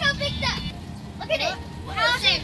how big that. Look at it. How big?